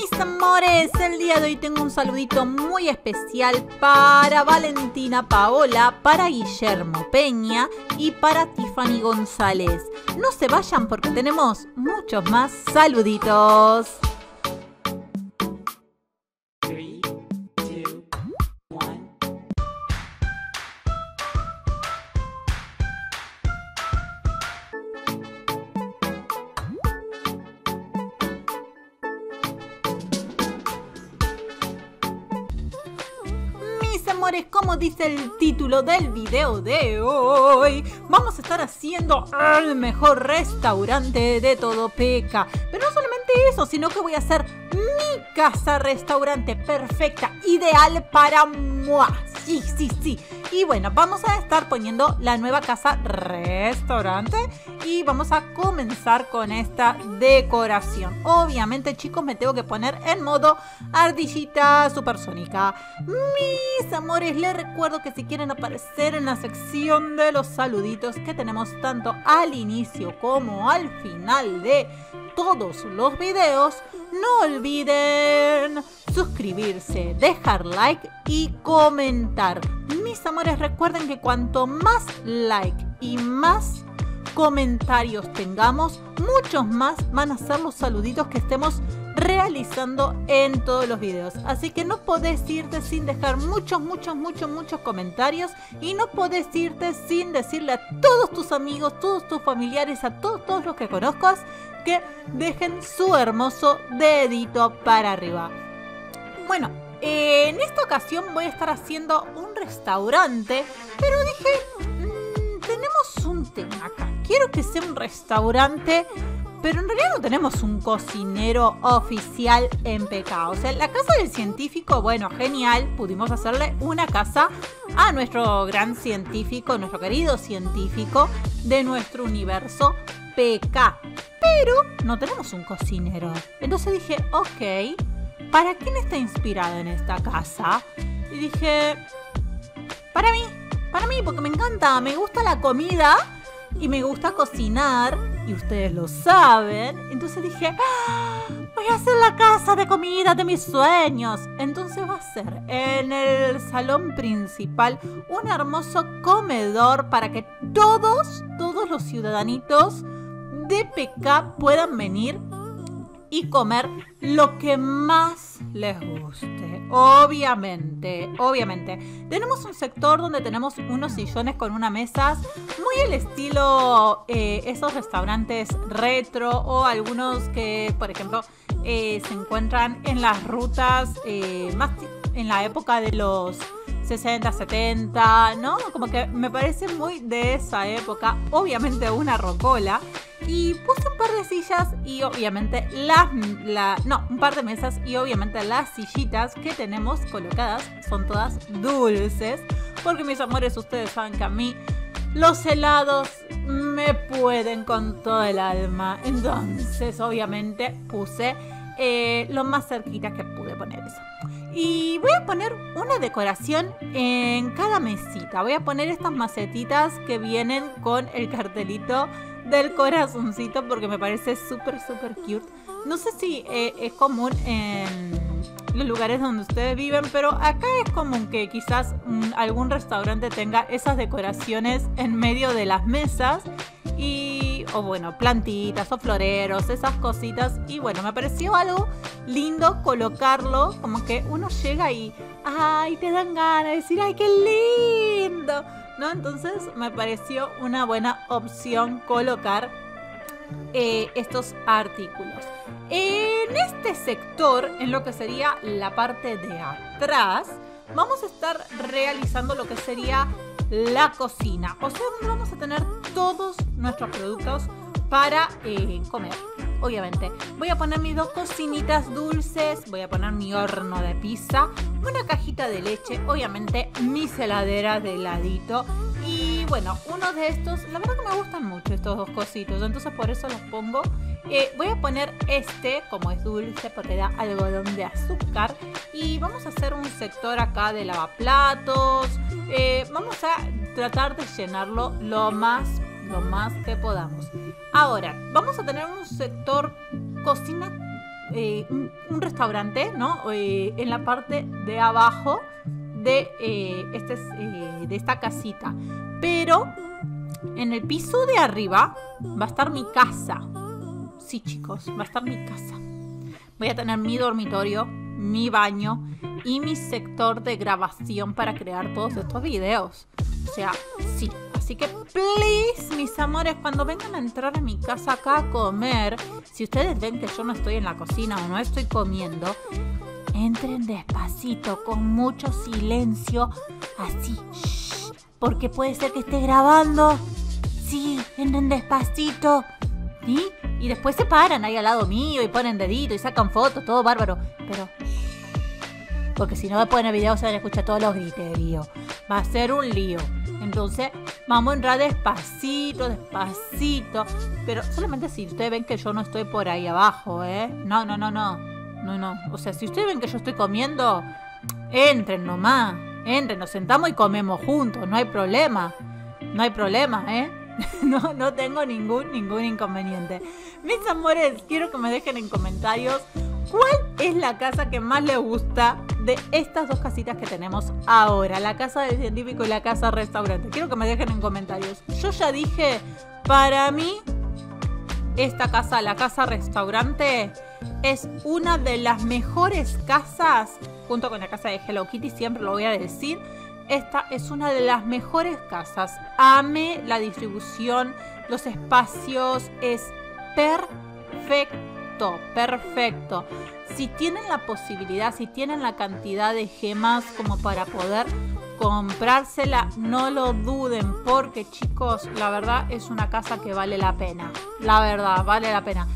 Mis amores, el día de hoy tengo un saludito muy especial para Valentina Paola, para Guillermo Peña y para Tiffany González. No se vayan porque tenemos muchos más saluditos. Como dice el título del video de hoy, vamos a estar haciendo el mejor restaurante de todo Peca. Pero no solamente eso, sino que voy a hacer mi casa restaurante perfecta, ideal para moi. Sí, sí, sí. Y bueno, vamos a estar poniendo la nueva casa restaurante y vamos a comenzar con esta decoración. Obviamente, chicos, me tengo que poner en modo ardillita supersónica. Mis amores, les recuerdo que si quieren aparecer en la sección de los saluditos que tenemos tanto al inicio como al final de todos los videos, no olviden suscribirse, dejar like y comentar. Mis amores, recuerden que cuanto más like y más comentarios tengamos, muchos más van a ser los saluditos que estemos realizando en todos los videos. Así que no podés irte sin dejar muchos, muchos, muchos, muchos comentarios y no podés irte sin decirle a todos tus amigos, todos tus familiares, a todos, todos los que conozcas que dejen su hermoso dedito para arriba. Bueno, en esta ocasión voy a estar haciendo un restaurante, pero dije, mmm, tenemos un tema acá. Quiero que sea un restaurante, pero en realidad no tenemos un cocinero oficial en pecado. O sea, la casa del científico, bueno, genial, pudimos hacerle una casa a nuestro gran científico, nuestro querido científico de nuestro universo PK. Pero no tenemos un cocinero. Entonces dije, ok, ¿para quién está inspirado en esta casa? Y dije, para mí, para mí, porque me encanta, me gusta la comida y me gusta cocinar y ustedes lo saben. Entonces dije, ¡Ah! voy a hacer la casa de comida de mis sueños. Entonces va a ser en el salón principal un hermoso comedor para que todos, todos los ciudadanitos de PK puedan venir y comer lo que más les guste. Obviamente, obviamente. Tenemos un sector donde tenemos unos sillones con una mesa muy el estilo eh, esos restaurantes retro o algunos que, por ejemplo, eh, se encuentran en las rutas eh, más en la época de los 60, 70, ¿no? Como que me parece muy de esa época. Obviamente una rocola. Y puse un par de sillas y obviamente las... La, no, un par de mesas y obviamente las sillitas que tenemos colocadas son todas dulces. Porque mis amores, ustedes saben que a mí los helados me pueden con todo el alma. Entonces, obviamente, puse eh, lo más cerquita que pude poner eso. Y voy a poner una decoración en cada mesita. Voy a poner estas macetitas que vienen con el cartelito del corazoncito porque me parece súper, súper cute. No sé si eh, es común en los lugares donde ustedes viven, pero acá es común que quizás mm, algún restaurante tenga esas decoraciones en medio de las mesas y o bueno, plantitas o floreros, esas cositas y bueno, me pareció algo lindo colocarlo, como que uno llega y ay, te dan ganas de decir, ay, qué lindo. ¿No? Entonces me pareció una buena opción colocar eh, estos artículos. En este sector, en lo que sería la parte de atrás, vamos a estar realizando lo que sería la cocina. O sea, donde vamos a tener todos nuestros productos para eh, comer. Obviamente, voy a poner mis dos cocinitas dulces, voy a poner mi horno de pizza, una cajita de leche, obviamente mis heladeras de heladito y bueno, uno de estos, la verdad que me gustan mucho estos dos cositos, entonces por eso los pongo. Eh, voy a poner este, como es dulce, porque da algodón de azúcar. Y vamos a hacer un sector acá de lavaplatos. Eh, vamos a tratar de llenarlo lo más, lo más que podamos. Ahora, vamos a tener un sector cocina eh, un, restaurante, ¿no? Eh, en la parte de abajo de, este, de esta casita. Pero en el piso de arriba va a estar mi casa. Sí, chicos, va a estar mi casa. Voy a tener mi dormitorio, mi baño y mi sector de grabación para crear todos estos videos. O sea, sí. Así que, please, mis amores, cuando vengan a entrar a mi casa acá a comer, si ustedes ven que yo no estoy en la cocina o no estoy comiendo, entren despacito, con mucho silencio, así. porque puede ser que esté grabando. Sí, entren despacito. ¿Sí? Y después se paran ahí al lado mío y ponen dedito y sacan fotos, todo bárbaro. Pero. Porque si no después en el video se van a escuchar todos los griterios. Va a ser un lío. Entonces, vamos a entrar despacito, despacito. Pero solamente si ustedes ven que yo no estoy por ahí abajo, ¿eh? No, no, no, no. No, no. O sea, si ustedes ven que yo estoy comiendo, entren nomás. Entren, nos sentamos y comemos juntos. No hay problema. No hay problema, ¿eh? no, no tengo ningún, ningún inconveniente. Mis amores, quiero que me dejen en comentarios cuál es la casa que más les gusta de estas dos casitas que tenemos ahora. La casa del científico y la casa restaurante. Quiero que me dejen en comentarios. Yo ya dije, para mí, esta casa, la casa restaurante, es una de las mejores casas, junto con la casa de Hello Kitty, siempre lo voy a decir esta es una de las mejores casas. Ame la distribución, los espacios, es perfecto, perfecto. Si tienen la posibilidad, si tienen la cantidad de gemas como para poder comprársela, no lo duden, porque chicos, la verdad es una casa que vale la pena. La verdad, vale la pena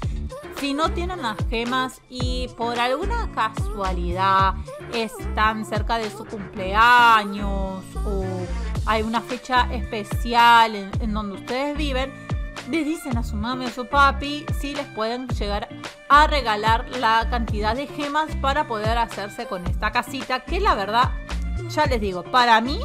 si no tienen las gemas y por alguna casualidad están cerca de su cumpleaños o hay una fecha especial en, donde ustedes viven, les dicen a su mami o su papi si les pueden llegar a regalar la cantidad de gemas para poder hacerse con esta casita que la verdad, ya les digo, para mí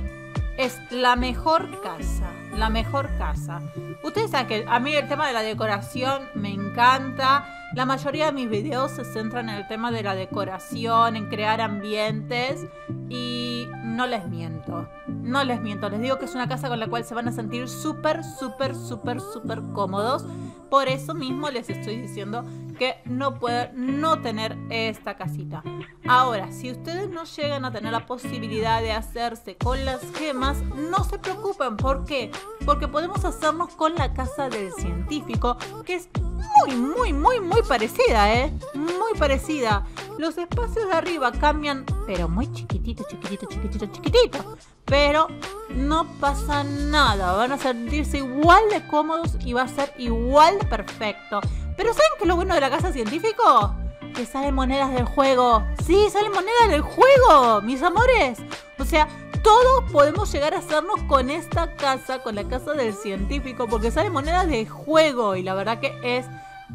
es la mejor casa, la mejor casa. Ustedes saben que a mí el tema de la decoración me encanta la mayoría de mis videos se centran en el tema de la decoración, en crear ambientes y no les miento, no les miento, les digo que es una casa con la cual se van a sentir súper, súper, súper, súper cómodos. Por eso mismo les estoy diciendo que no pueden no tener esta casita. Ahora, si ustedes no llegan a tener la posibilidad de hacerse con las gemas, no se preocupen. ¿Por qué? Porque podemos hacernos con la casa del científico, que es muy, muy, muy, muy parecida, ¿eh? Muy parecida. Los espacios de arriba cambian, pero muy chiquitito, chiquitito, chiquitito, chiquitito. Pero no pasa nada. Van a sentirse igual de cómodos y va a ser igual de perfecto. Pero ¿saben qué es lo bueno de la casa científico? Que salen monedas del juego. Sí, salen monedas del juego, mis amores. O sea, todos podemos llegar a hacernos con esta casa, con la casa del científico, porque salen monedas de juego y la verdad que es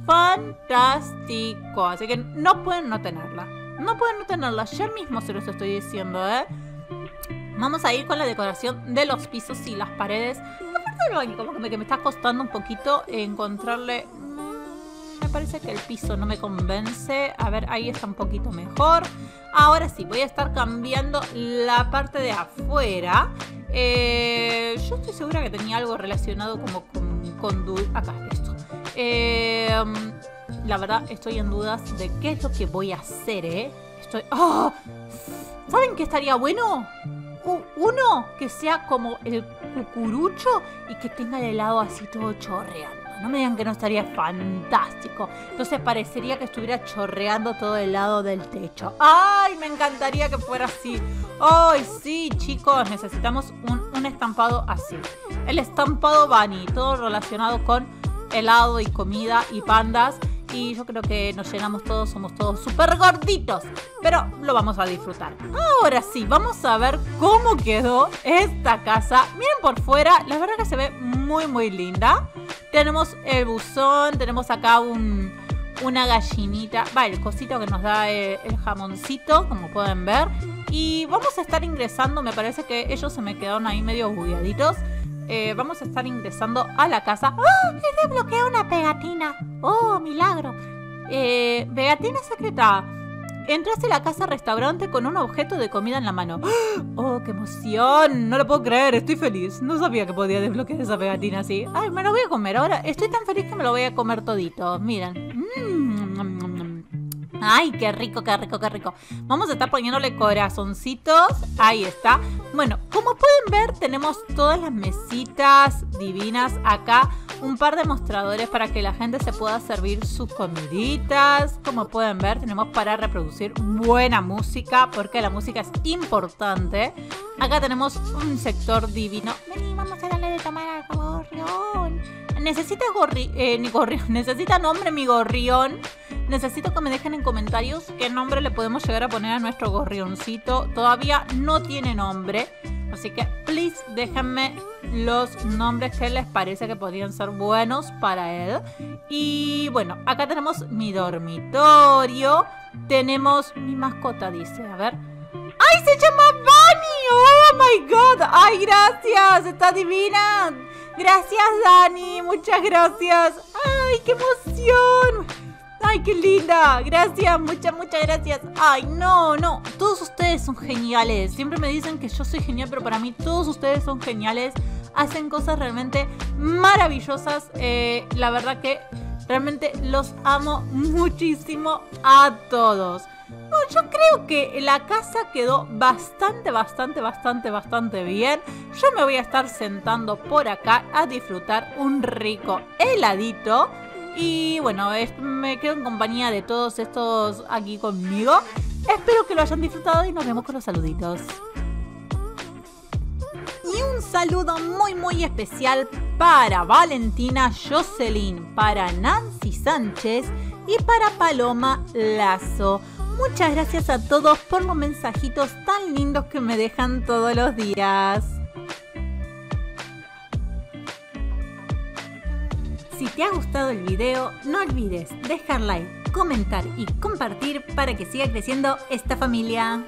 fantástico. Así que no pueden no tenerla. No pueden no tenerla. Ya mismo se los estoy diciendo, ¿eh? Vamos a ir con la decoración de los pisos y las paredes. Aparte del baño, como que me está costando un poquito encontrarle... Me parece que el piso no me convence. A ver, ahí está un poquito mejor. Ahora sí, voy a estar cambiando la parte de afuera. Eh, yo estoy segura que tenía algo relacionado como con, con acá, esto. Eh, la verdad, estoy en dudas de qué es lo que voy a hacer, ¿eh? Estoy... ¡Oh! ¿Saben qué estaría bueno? Uno que sea como el cucurucho y que tenga el helado así todo chorreando. No me digan que no estaría fantástico. Entonces parecería que estuviera chorreando todo el lado del techo. ¡Ay! Me encantaría que fuera así. ¡Ay, sí, chicos! Necesitamos un, un estampado así. El estampado Bunny, todo relacionado con helado y comida y pandas. Y yo creo que nos llenamos todos, somos todos súper gorditos. Pero lo vamos a disfrutar. Ahora sí, vamos a ver cómo quedó esta casa. Miren por fuera, la verdad que se ve muy muy linda. Tenemos el buzón, tenemos acá un, una gallinita, va, el cosito que nos da el, el, jamoncito, como pueden ver. Y vamos a estar ingresando, me parece que ellos se me quedaron ahí medio bugueaditos. Eh, vamos a estar ingresando a la casa. ¡Oh! He una pegatina. ¡Oh, milagro! Eh, Beatina secreta. Entraste a la casa restaurante con un objeto de comida en la mano. ¡Oh, qué emoción! No lo puedo creer, estoy feliz. No sabía que podía desbloquear esa pegatina así. Ay, me lo voy a comer ahora. Estoy tan feliz que me lo voy a comer todito. Miren. Mm. Ay, qué rico, qué rico, qué rico. Vamos a estar poniéndole corazoncitos. Ahí está. Bueno, como pueden ver, tenemos todas las mesitas divinas acá un par de mostradores para que la gente se pueda servir sus comiditas. Como pueden ver, tenemos para reproducir buena música, porque la música es importante. Acá tenemos un sector divino. Vení, vamos a darle de tomar al gorrión. Necesita gorri eh, ni gorrión, necesita nombre mi gorrión. Necesito que me dejen en comentarios qué nombre le podemos llegar a poner a nuestro gorrioncito. Todavía no tiene nombre. Así que, please, déjenme los nombres que les parece que podrían ser buenos para él. Y bueno, acá tenemos mi dormitorio. Tenemos mi mascota, dice. A ver. ¡Ay, se llama Bunny! ¡Oh, my God! ¡Ay, gracias! ¡Está divina! Gracias, Dani. Muchas gracias. ¡Ay, qué emoción! ¡Ay, qué linda! Gracias, muchas, muchas gracias. Ay, no, no. Todos ustedes son geniales. Siempre me dicen que yo soy genial, pero para mí todos ustedes son geniales. Hacen cosas realmente maravillosas. Eh, la verdad que realmente los amo muchísimo a todos. No, yo creo que la casa quedó bastante, bastante, bastante, bastante bien. Yo me voy a estar sentando por acá a disfrutar un rico heladito. Y bueno, me quedo en compañía de todos estos aquí conmigo. Espero que lo hayan disfrutado y nos vemos con los saluditos. Y un saludo muy muy especial para Valentina Jocelyn, para Nancy Sánchez y para Paloma Lazo. Muchas gracias a todos por los mensajitos tan lindos que me dejan todos los días. Si te ha gustado el video, no olvides dejar like, comentar y compartir para que siga creciendo esta familia.